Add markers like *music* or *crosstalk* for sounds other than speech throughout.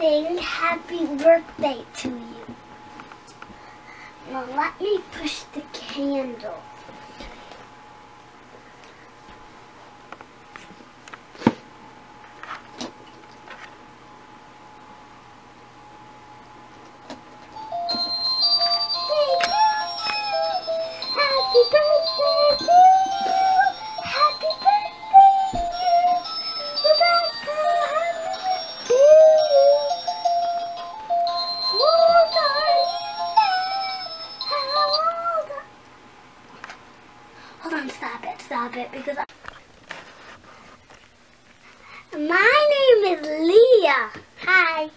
sing happy birthday to you. Now let me push the candle. It, because I... My name is Leah. Hi.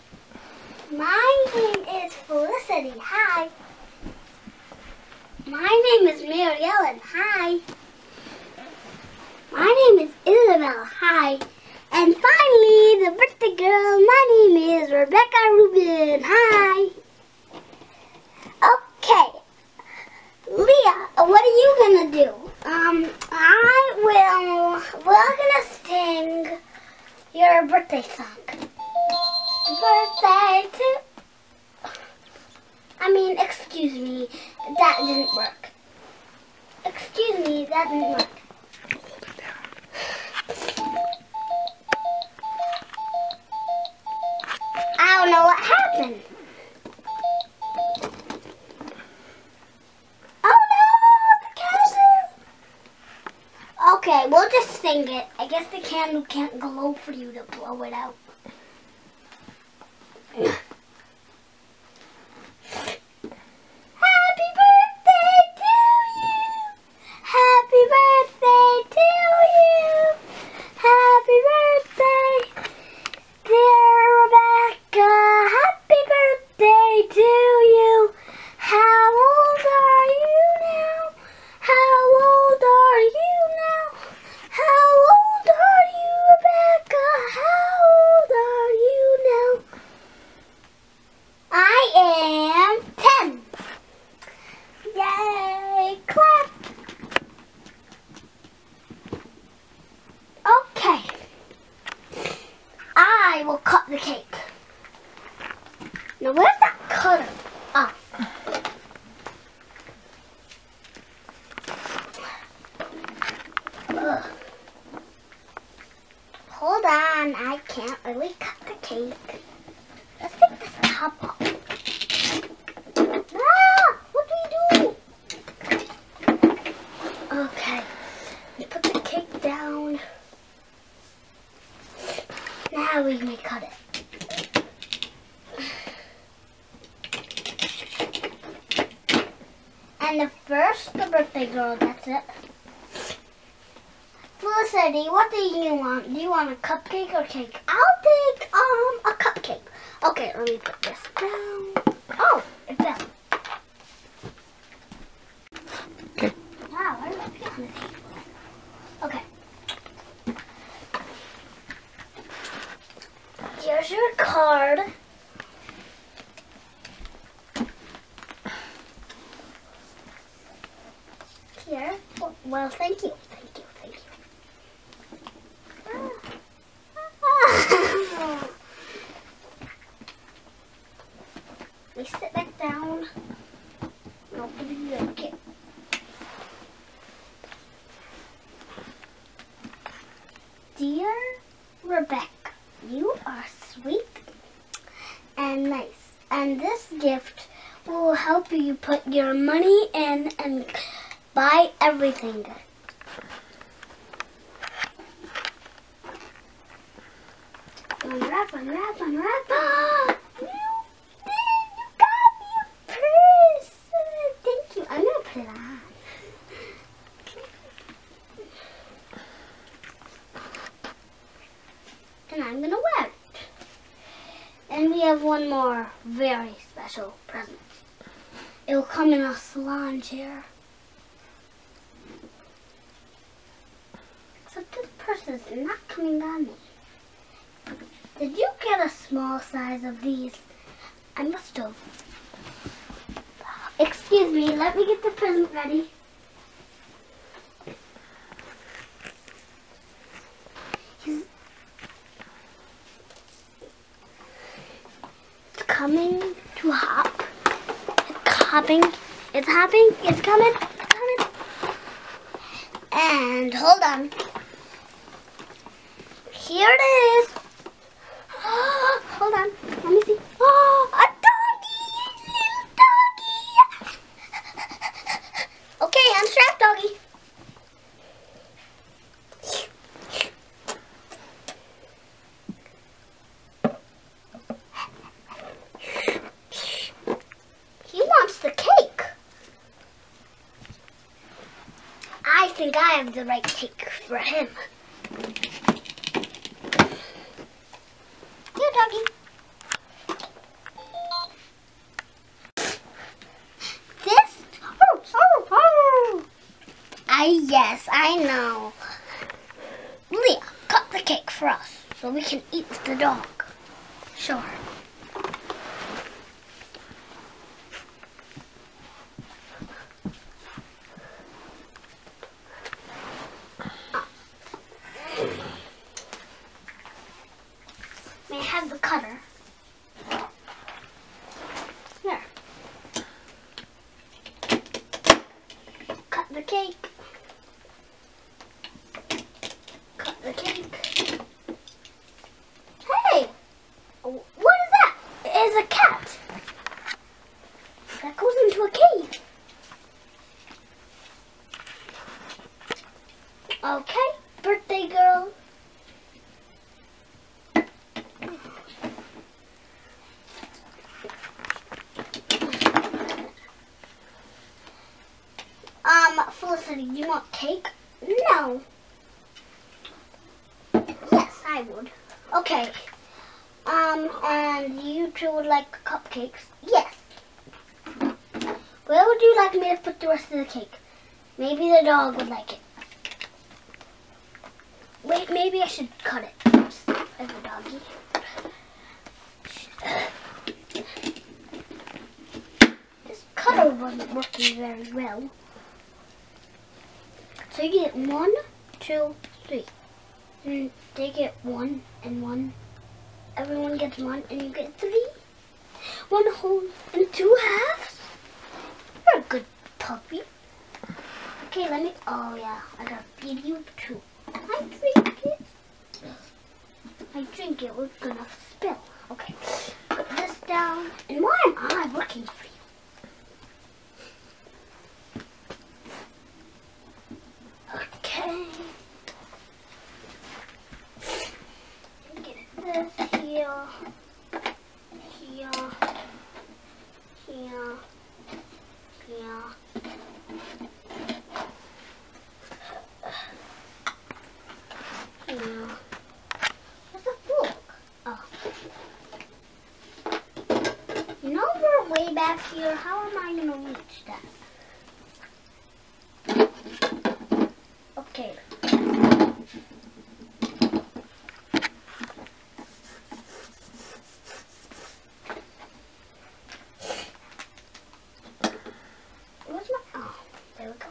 My name is Felicity. Hi. My name is Mary Ellen. Hi. My name is Isabel. Hi. And finally, the birthday girl. My name is Rebecca Rubin. Hi. Okay. Leah, what are you gonna do? Um, I will. We're gonna sing your birthday song. Birthday to. I mean, excuse me, that didn't work. Excuse me, that didn't work. Okay, we'll just sing it. I guess the candle can't glow for you to blow it out. Happy birthday to you. Happy birthday to you. Happy birthday, dear Rebecca. Happy birthday to you. How old are you now? How old are you now? How old are you, Rebecca? How old are you now? I am 10. Yay! Clap! Okay. I will cut the cake. Now where's that cutter? Oh. Ugh. Hold on, I can't really cut the cake. Let's take this top off. Ah! What do you do? Okay. We put the cake down. Now we may cut it. And the first, the birthday girl gets it. Felicity, what do you want? Do you want a cupcake or cake? I'll take um a cupcake. Okay, let me put this down. Oh, it's down. Okay. Wow, I it on the table? Okay. Here's your card. Here. Oh, Well, thank you. Thank you. Thank you. *laughs* We sit back down. I'll give. Dear Rebecca, you are sweet and nice. And this gift will help you put your money in and buy everything. Unwrap, unwrap, unwrap. You. You got me a. Thank you. I'm going to put it on. And I'm going to wear it. And we have one more very special present. It will come in a salon chair. Except this purse is not coming on me. Did you get a small size of these? I must have. Excuse me, let me get the present ready. He's- coming to hop. It's hopping. It's hopping. It's coming. It's coming. And hold on. Here it is. *gasps* hold on. Let me see. Oh, *gasps* a doggy. Little doggy. Okay, unstrap doggy. He wants the cake. I think I have the right cake for him. Here, doggy. This? Oh, oh, oh. I yes, I know. Leah, cut the cake for us so we can eat the dog. Sure. May I have the cutter? Here. Cut the cake. Cut the cake. Hey! What is that? It is a cat. That goes into a cave. Okay, birthday girl. Um, Felicity, do you want cake? No. Yes, I would. Okay. Um, and you two would like cupcakes? Yes. Where would you like me to put the rest of the cake? Maybe the dog would like it. Wait, maybe I should cut it first doggy. This cutter wasn't working very well. So you get one, two, three. And they get one and one. Everyone gets one and you get three. One whole and two halves. You're a good puppy. Okay, let me. Oh yeah, I gotta feed you too. I drink it. I drink it. We're gonna spill. Okay, put this down. And why am I working for you? Okay. Here, here, here, here. Here. Where's the fork? Oh. You know we're way back here. How am I gonna reach that? Okay. Where's my? Oh, there we go.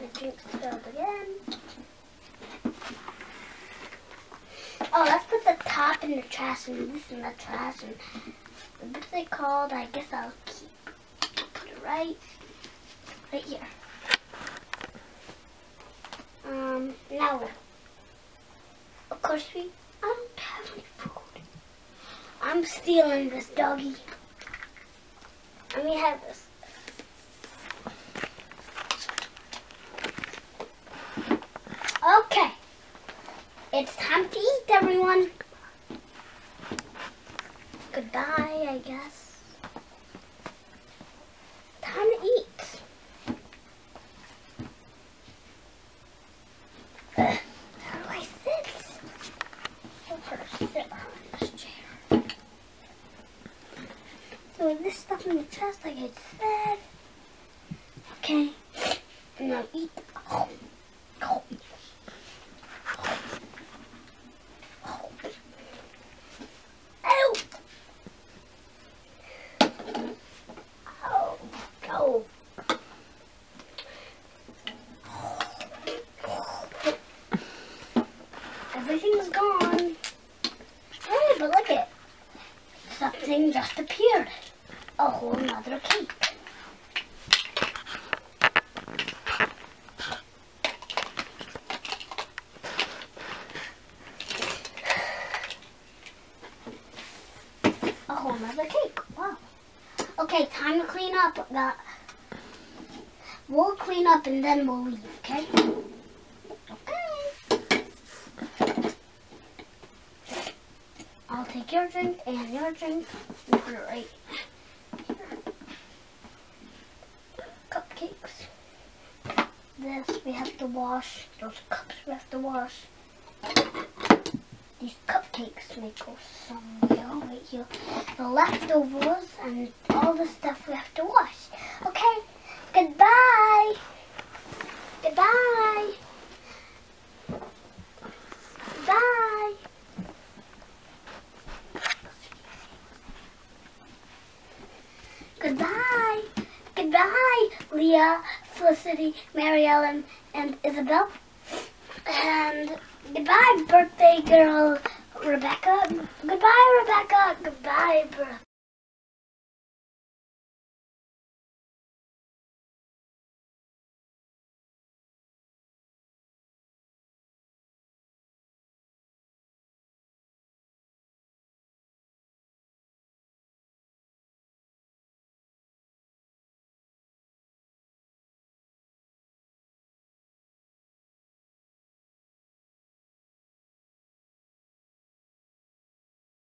The drink spilled again. Oh, let's put the top in the trash trash and what's it called? I guess I'll keep it right, right here. Um, now, of course we, I don't have any food. I'm stealing this doggy. Let me have this. Okay. It's time to eat, everyone. Goodbye, I guess. Time to eat. How do I sit? I'll first sit behind this chair. This stuff in the chest, like I said. Okay. And now eat. Oh. A whole nother cake. Wow. Okay, time to clean up. Got. We'll clean up and then we'll leave, okay? Okay. I'll take your drink and your drink. and Put it right here. Cupcakes. This we have to wash. Those cups we have to wash. These cupcakes may go somewhere right here. The leftovers and all the stuff we have to wash. Okay. Goodbye. Goodbye. Bye. Goodbye. Goodbye, Leah, Felicity, Mary Ellen, and Isabel. And goodbye, birthday girl, Rebecca. Goodbye, Rebecca. Goodbye.